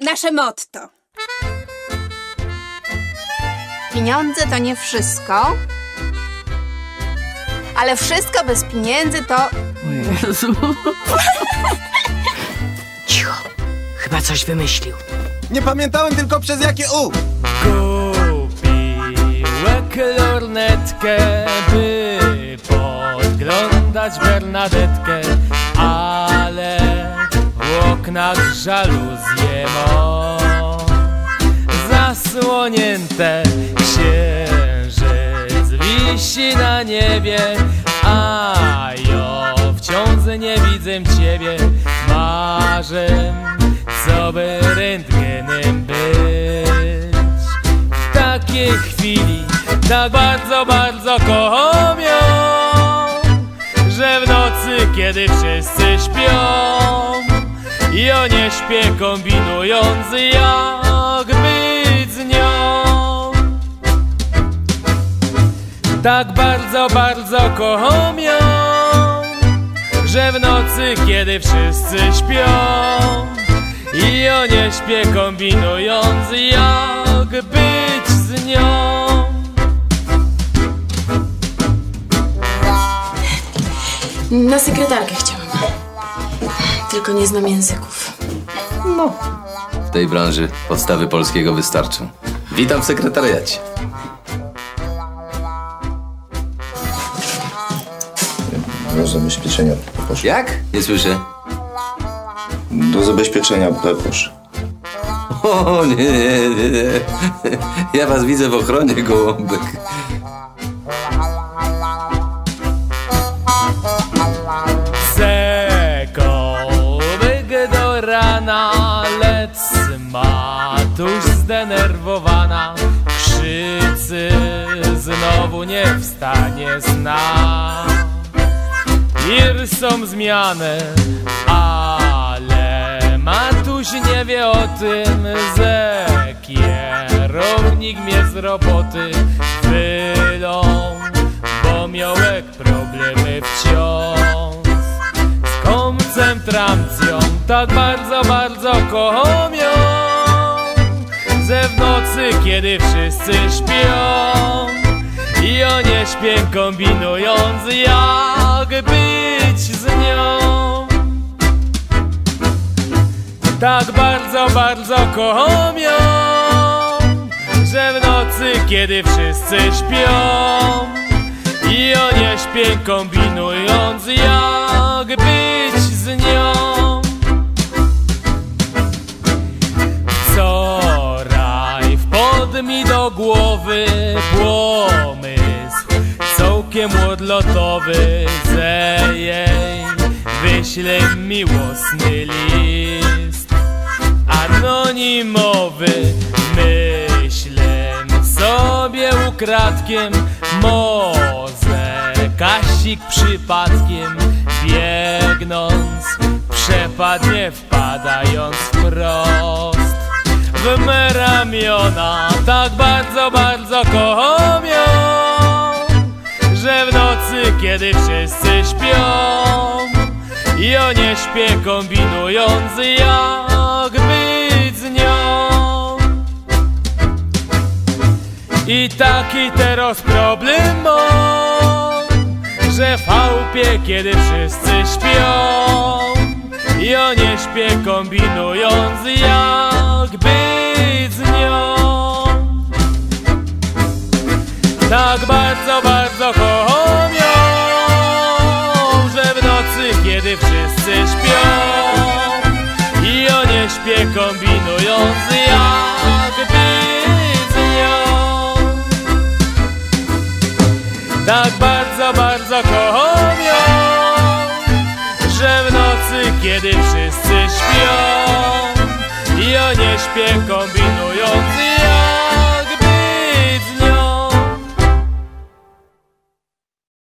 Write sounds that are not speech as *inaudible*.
Nasze motto. Pieniądze to nie wszystko, ale wszystko bez pieniędzy to... O Jezu. *laughs* Cicho. Chyba coś wymyślił. Nie pamiętałem tylko przez jakie U. Kupiłek lornetkę, by podglądać Bernadetkę, ale w oknach żaluzje zasłonięte. Księżyc wisi na niebie, a ja wciąż nie widzę ciebie, marzę, co by rentgenem być? W takiej chwili tak bardzo, bardzo kocham Że w nocy, kiedy wszyscy śpią Ja nie śpię kombinując jak Tak bardzo, bardzo kocham ją Że w nocy, kiedy wszyscy śpią i ja nie śpię kombinując jak być z nią Na sekretarkę chciałam. Tylko nie znam języków. W tej branży podstawy polskiego wystarczą. Witam w sekretariacie. Do zabezpieczenia Peposz. Jak? Nie słyszę. Do zabezpieczenia Peposz. O nie, nie, nie, nie. Ja was widzę w ochronie, gołąbek. Sekowyk do rana lec matuś zdenerwowana Krzycy znowu nie wstanie sna Ir są zmiany, ale matuś nie wie o tym, że kierownik mnie z roboty wylą, bo miałek problemy wciąż z koncentracją. Tak bardzo, bardzo kocham że w nocy, kiedy wszyscy śpią, i ja nie śpię kombinując jak być z nią. Tak bardzo, bardzo kocham ją Że w nocy, kiedy wszyscy śpią I ja nie śpię kombinując jak być z nią. Wczoraj wpadł mi do głowy pomysł Całkiem odlotowy Że jej wyślę miłosny list. Anonimowy Myślę sobie ukradkiem Może Kasik przypadkiem Biegnąc Przepadnie wpadając wprost. W me ramiona Tak bardzo, bardzo kocham nocy, kiedy wszyscy śpią. Ja nie śpię kombinując jak być z nią. I taki teraz problem mam Że w chałupie, kiedy wszyscy śpią. Ja nie śpię kombinując jak być z nią. Tak bardzo, bardzo śpią Ja nie śpię kombinując jak być z nią Tak bardzo, bardzo kocham ją Że w nocy, kiedy wszyscy śpią. Ja nie śpię kombinując